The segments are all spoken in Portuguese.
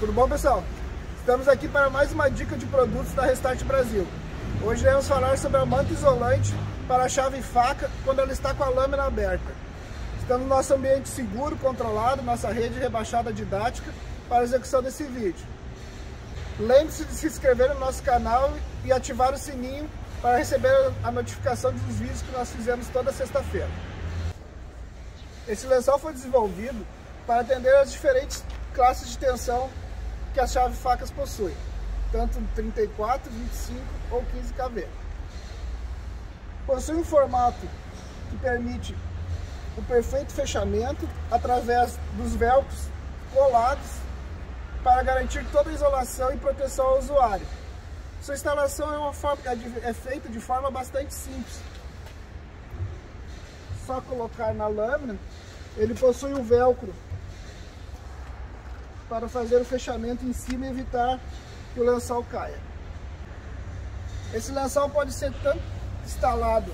Tudo bom, pessoal? Estamos aqui para mais uma dica de produtos da Restart Brasil. Hoje vamos falar sobre a manta isolante para a chave faca quando ela está com a lâmina aberta. Estamos no nosso ambiente seguro, controlado, nossa rede rebaixada didática para a execução desse vídeo. Lembre-se de se inscrever no nosso canal e ativar o sininho para receber a notificação dos vídeos que nós fizemos toda sexta-feira. Esse lençol foi desenvolvido para atender as diferentes classes de tensão que as chaves facas possuem, tanto 34, 25 ou 15 kV. Possui um formato que permite o perfeito fechamento através dos velcros colados para garantir toda a isolação e proteção ao usuário. Sua instalação é, uma forma, é feita de forma bastante simples. Só colocar na lâmina, ele possui um velcro para fazer o fechamento em cima e evitar que o lençol caia. Esse lençol pode ser tanto instalado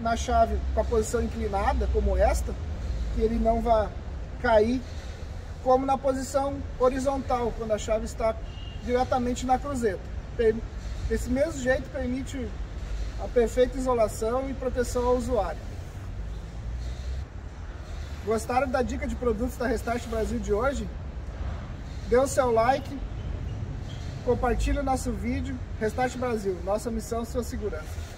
na chave com a posição inclinada, como esta, que ele não vai cair, como na posição horizontal, quando a chave está diretamente na cruzeta. Desse mesmo jeito permite a perfeita isolação e proteção ao usuário. Gostaram da dica de produtos da Restart Brasil de hoje? Dê o seu like, compartilhe o nosso vídeo. Restart Brasil, nossa missão, sua segurança.